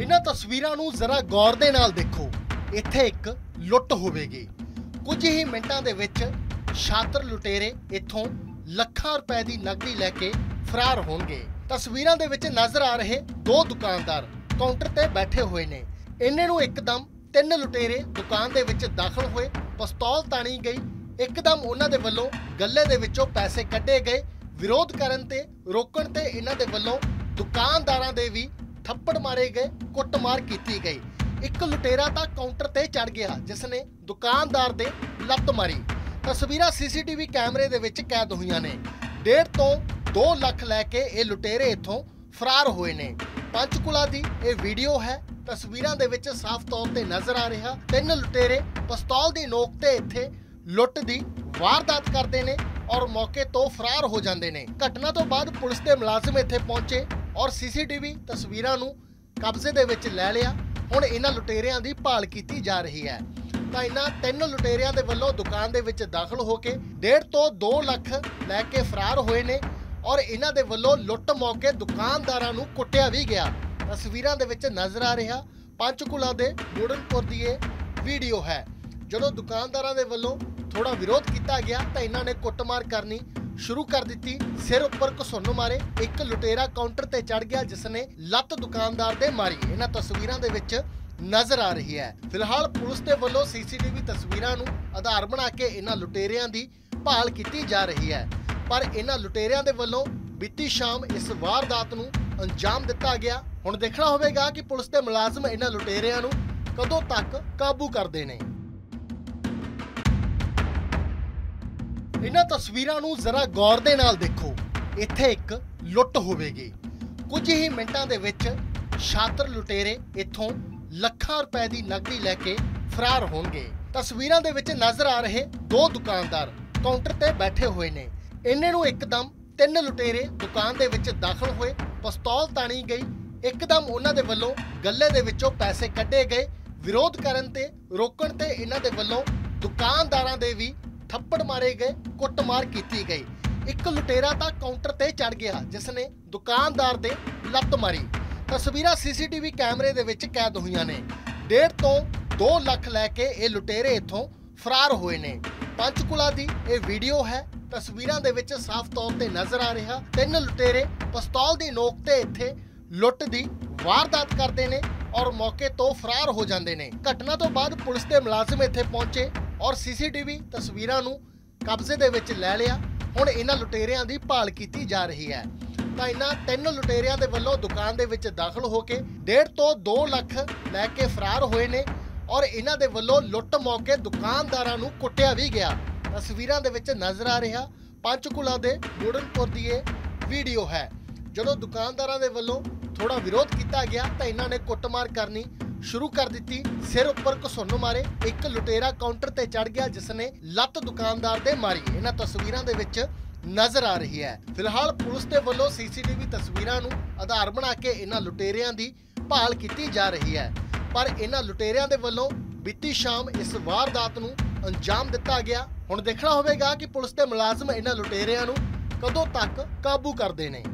ਇਹਨਾਂ ਤਸਵੀਰਾਂ ਨੂੰ ਜ਼ਰਾ ਗੌਰ ਦੇ ਨਾਲ ਦੇਖੋ। ਇੱਥੇ ਇੱਕ ਲੁੱਟ ਹੋਵੇਗੀ। ਕੁਝ ਹੀ ਮਿੰਟਾਂ ਦੇ ਵਿੱਚ ਛਾਤਰ ਲੁਟੇਰੇ ਇੱਥੋਂ ਲੱਖਾਂ ਰੁਪਏ ਦੀ ਨਕਦੀ ਲੈ ਕੇ ਫਰਾਰ ਹੋਣਗੇ। ਤਸਵੀਰਾਂ ਦੇ ਵਿੱਚ ਨਜ਼ਰ ਆ ਰਹੇ ਦੋ ਦੁਕਾਨਦਾਰ ਕਾਊਂਟਰ ਤੇ ਬੈਠੇ ਹੋਏ ਨੇ। ਇਹਨਾਂ ਨੂੰ ਇੱਕਦਮ ਤਿੰਨ ਲੁਟੇਰੇ ਦੁਕਾਨ ਦੇ ਵਿੱਚ ਦਾਖਲ ਹੋਏ, ਪਿਸਤੌਲ ਤਾਣੀ ਗਈ। ਇੱਕਦਮ ਉਹਨਾਂ ਦੇ ਵੱਲੋਂ ਗੱਲੇ ਦੇ ਵਿੱਚੋਂ ਪੈਸੇ ਕੱਢੇ ਗਏ। ਵਿਰੋਧ ਕਰਨ ਤੇ ਰੋਕਣ ਤੇ ਇਹਨਾਂ ਦੇ ਵੱਲੋਂ ਦੁਕਾਨਦਾਰਾਂ ਦੇ ਵੀ ਥੱਪੜ ਮਾਰੇ ਗਏ, ਕੁੱਟਮਾਰ ਕੀਤੀ ਗਈ। ਇੱਕ ਲੁਟੇਰਾ ਤਾਂ ਕਾਊਂਟਰ ਤੇ ਚੜ ਗਿਆ ਜਿਸ ਨੇ ਦੁਕਾਨਦਾਰ ਦੇ ਲੱਤ ਮਾਰੀ। ਤਸਵੀਰਾਂ ਸੀਸੀਟੀਵੀ ਕੈਮਰੇ ਦੇ ਵਿੱਚ ਕੈਦ ਹੋਈਆਂ ਨੇ। ਡੇਢ ਤੋਂ 2 ਲੱਖ ਲੈ ਕੇ ਇਹ ਲੁਟੇਰੇ ਇੱਥੋਂ ਫਰਾਰ ਹੋਏ ਨੇ। ਪੰਚਕੁਲਾ ਦੀ ਇਹ ਵੀਡੀਓ ਹੈ। ਤਸਵੀਰਾਂ ਦੇ ਵਿੱਚ ਸਾਫ਼ ਤੌਰ ਤੇ ਨਜ਼ਰ ਆ ਰਿਹਾ, ਤਿੰਨ ਲੁਟੇਰੇ ਪਿਸਤੌਲ ਦੀ ਨੋਕ ਤੇ ਇੱਥੇ ਲੁੱਟ ਦੀ ਵਾਰਦਾਤ ਕਰਦੇ ਨੇ ਔਰ ਮੌਕੇ ਤੋਂ ਫਰਾਰ ਹੋ ਜਾਂਦੇ ਨੇ। ਘਟਨਾ ਤੋਂ ਬਾਅਦ ਪੁਲਿਸ ਦੇ ਮੁਲਾਜ਼ਮ ਇੱਥੇ ਪਹੁੰਚੇ। ਔਰ ਸੀਸੀਟੀਵੀ ਤਸਵੀਰਾਂ ਨੂੰ ਕਬਜ਼ੇ ਦੇ ਵਿੱਚ ਲੈ ਲਿਆ। ਹੁਣ ਇਹਨਾਂ ਲੁਟੇਰਿਆਂ ਦੀ ਭਾਲ ਕੀਤੀ ਜਾ ਰਹੀ ਹੈ। ਤਾਂ ਇਹਨਾਂ ਤਿੰਨ ਲੁਟੇਰਿਆਂ ਦੇ ਵੱਲੋਂ ਦੁਕਾਨ ਦੇ ਵਿੱਚ ਦਾਖਲ ਹੋ ਕੇ 1.5 ਤੋਂ 2 ਲੱਖ ਲੈ ਕੇ ਫਰਾਰ ਹੋਏ ਨੇ ਔਰ ਇਹਨਾਂ ਦੇ ਵੱਲੋਂ ਲੁੱਟ ਮੌਕੇ ਦੁਕਾਨਦਾਰਾਂ ਨੂੰ ਕੁੱਟਿਆ ਵੀ ਗਿਆ। ਤਸਵੀਰਾਂ ਦੇ ਵਿੱਚ ਨਜ਼ਰ ਆ ਰਿਹਾ ਪੰਚਕੁਲਾ ਦੇ ਮੋੜਨਪੁਰ ਦੀ ਇਹ ਵੀਡੀਓ ਹੈ। ਜਦੋਂ ਦੁਕਾਨਦਾਰਾਂ ਦੇ ਵੱਲੋਂ ਥੋੜਾ ਵਿਰੋਧ ਕੀਤਾ ਗਿਆ ਤਾਂ ਇਹਨਾਂ ਨੇ ਕੁੱਟਮਾਰ ਕਰਨੀ ਸ਼ੁਰੂ ਕਰ ਦਿੱਤੀ। ਸਿਰ ਉੱਪਰ ਘਸੁੰਨ ਮਾਰੇ। ਇੱਕ ਲੁਟੇਰਾ ਕਾਊਂਟਰ ਤੇ ਚੜ ਗਿਆ ਜਿਸ ਨੇ ਲੱਤ ਦੁਕਾਨਦਾਰ ਦੇ ਮਾਰੀ। ਇਹਨਾਂ ਤਸਵੀਰਾਂ ਦੇ ਵਿੱਚ ਨਜ਼ਰ ਆ ਰਹੀ ਹੈ। ਫਿਲਹਾਲ ਪੁਲਿਸ ਦੇ ਵੱਲੋਂ ਸੀਸੀਟੀਵੀ ਤਸਵੀਰਾਂ ਨੂੰ ਆਧਾਰ ਬਣਾ ਕੇ ਇਹਨਾਂ ਲੁਟੇਰਿਆਂ ਦੀ ਭਾਲ ਕੀਤੀ ਜਾ ਰਹੀ ਹੈ। ਪਰ ਇਹਨਾਂ ਲੁਟੇਰਿਆਂ ਦੇ ਵੱਲੋਂ ਬੀਤੀ ਸ਼ਾਮ ਇਸ ਵਾਰਦਾਤ ਨੂੰ ਅੰਜਾਮ ਦਿੱਤਾ ਗਿਆ। ਹੁਣ ਦੇਖਣਾ ਹੋਵੇਗਾ ਕਿ ਪੁਲਿਸ ਦੇ ਮੁਲਾਜ਼ਮ ਇਹਨਾਂ ਲੁਟੇਰਿਆਂ ਨੂੰ ਕਦੋਂ ਤੱਕ ਕਾਬੂ ਕਰਦੇ ਨੇ। ਇਹਨਾਂ ਤਸਵੀਰਾਂ ਨੂੰ ਜ਼ਰਾ ਗੌਰ ਦੇ ਨਾਲ ਦੇਖੋ। ਇੱਥੇ ਇੱਕ ਲੁੱਟ ਹੋਵੇਗੀ। ਕੁਝ ਹੀ ਮਿੰਟਾਂ ਦੇ ਵਿੱਚ ਛਾਤਰ ਲੁਟੇਰੇ ਇੱਥੋਂ ਲੱਖਾਂ ਰੁਪਏ ਦੀ ਨਕਦੀ ਲੈ ਕੇ ਫਰਾਰ ਹੋਣਗੇ। ਤਸਵੀਰਾਂ ਦੇ ਵਿੱਚ ਨਜ਼ਰ ਆ ਰਹੇ ਦੋ ਦੁਕਾਨਦਾਰ ਕਾਊਂਟਰ ਤੇ ਬੈਠੇ ਹੋਏ ਨੇ। ਇਹਨਾਂ ਨੂੰ ਇੱਕਦਮ ਤਿੰਨ ਲੁਟੇਰੇ ਦੁਕਾਨ ਦੇ ਵਿੱਚ ਦਾਖਲ ਹੋਏ। ਪਿਸਤੌਲ ਤਾਣੀ ਗਈ। ਇੱਕਦਮ ਉਹਨਾਂ ਦੇ ਵੱਲੋਂ ਗੱਲੇ ਦੇ ਵਿੱਚੋਂ ਪੈਸੇ ਕੱਢੇ ਗਏ। ਵਿਰੋਧ ਕਰਨ ਤੇ ਰੋਕਣ ਤੇ ਇਹਨਾਂ ਦੇ ਵੱਲੋਂ ਦੁਕਾਨਦਾਰਾਂ ਦੇ ਵੀ ਥੱਪੜ ਮਾਰੇ ਗਏ, ਕੁੱਟਮਾਰ ਕੀਤੀ ਗਈ। ਇੱਕ ਲੁਟੇਰਾ ਤਾਂ ਕਾਊਂਟਰ ਤੇ ਚੜ ਗਿਆ ਜਿਸ ਨੇ ਦੁਕਾਨਦਾਰ ਦੇ ਲੱਤ ਮਾਰੀ। ਤਸਵੀਰਾਂ ਸੀਸੀਟੀਵੀ ਕੈਮਰੇ ਦੇ ਵਿੱਚ ਕੈਦ ਹੋਈਆਂ ਨੇ। ਡੇਢ ਤੋਂ 2 ਲੱਖ ਲੈ ਕੇ ਇਹ ਲੁਟੇਰੇ ਇੱਥੋਂ ਫਰਾਰ ਹੋਏ ਨੇ। ਪੰਚਕੁਲਾ ਦੀ ਇਹ ਵੀਡੀਓ ਹੈ, ਤਸਵੀਰਾਂ ਦੇ ਵਿੱਚ ਸਾਫ਼ ਤੌਰ ਤੇ ਨਜ਼ਰ ਆ ਰਿਹਾ, ਤਿੰਨ ਲੁਟੇਰੇ ਪਿਸਤੌਲ ਦੀ ਨੋਕ ਤੇ ਇੱਥੇ ਲੁੱਟ ਦੀ ਵਾਰਦਾਤ ਕਰਦੇ ਨੇ ਔਰ ਮੌਕੇ ਤੋਂ ਫਰਾਰ ਹੋ ਜਾਂਦੇ ਨੇ। ਘਟਨਾ ਤੋਂ ਬਾਅਦ ਪੁਲਿਸ ਦੇ ਮੁਲਾਜ਼ਮ ਇੱਥੇ ਪਹੁੰਚੇ ਔਰ ਸੀਸੀਟੀਵੀ ਤਸਵੀਰਾਂ ਨੂੰ ਕਬਜ਼ੇ ਦੇ ਵਿੱਚ ਲੈ ਲਿਆ। ਹੁਣ ਇਹਨਾਂ ਲੁਟੇਰਿਆਂ ਦੀ ਭਾਲ ਕੀਤੀ ਜਾ ਰਹੀ ਹੈ। ਤਾਂ ਇਹਨਾਂ ਤਿੰਨ ਲੁਟੇਰਿਆਂ ਦੇ ਵੱਲੋਂ ਦੁਕਾਨ ਦੇ ਵਿੱਚ ਦਾਖਲ ਹੋ ਕੇ 1.5 ਤੋਂ 2 ਲੱਖ ਲੈ ਕੇ ਫਰਾਰ ਹੋਏ ਨੇ ਔਰ ਇਹਨਾਂ ਦੇ ਵੱਲੋਂ ਲੁੱਟ ਮੌਕੇ ਦੁਕਾਨਦਾਰਾਂ ਨੂੰ ਕੁੱਟਿਆ ਵੀ ਗਿਆ। ਤਸਵੀਰਾਂ ਦੇ ਵਿੱਚ ਨਜ਼ਰ ਆ ਰਿਹਾ ਪੰਚਕੁਲਾ ਦੇ ਮੋੜਨਪੁਰ ਦੀ ਇਹ ਵੀਡੀਓ ਹੈ। ਜਦੋਂ ਦੁਕਾਨਦਾਰਾਂ ਦੇ ਵੱਲੋਂ ਥੋੜਾ ਵਿਰੋਧ ਕੀਤਾ ਗਿਆ ਤਾਂ ਇਹਨਾਂ ਨੇ ਕੁੱਟਮਾਰ ਕਰਨੀ ਸ਼ੁਰੂ ਕਰ ਦਿੱਤੀ। ਸਿਰ ਉੱਪਰ ਘਸੁੰਨ ਮਾਰੇ। ਇੱਕ ਲੁਟੇਰਾ ਕਾਊਂਟਰ ਤੇ ਚੜ ਗਿਆ ਜਿਸ ਨੇ ਲੱਤ ਦੁਕਾਨਦਾਰ ਦੇ ਮਾਰੀ। ਇਹਨਾਂ ਤਸਵੀਰਾਂ ਦੇ ਵਿੱਚ ਨਜ਼ਰ ਆ ਰਹੀ ਹੈ। ਫਿਲਹਾਲ ਪੁਲਿਸ ਦੇ ਵੱਲੋਂ ਸੀਸੀਟੀਵੀ ਤਸਵੀਰਾਂ ਨੂੰ ਆਧਾਰ ਬਣਾ ਕੇ ਇਹਨਾਂ ਲੁਟੇਰਿਆਂ ਦੀ ਭਾਲ ਕੀਤੀ ਜਾ ਰਹੀ ਹੈ। ਪਰ ਇਹਨਾਂ ਲੁਟੇਰਿਆਂ ਦੇ ਵੱਲੋਂ ਬੀਤੀ ਸ਼ਾਮ ਇਸ ਵਾਰਦਾਤ ਨੂੰ ਅੰਜਾਮ ਦਿੱਤਾ ਗਿਆ। ਹੁਣ ਦੇਖਣਾ ਹੋਵੇਗਾ ਕਿ ਪੁਲਿਸ ਦੇ ਮੁਲਾਜ਼ਮ ਇਹਨਾਂ ਲੁਟੇਰਿਆਂ ਨੂੰ ਕਦੋਂ ਤੱਕ ਕਾਬੂ ਕਰਦੇ ਨੇ।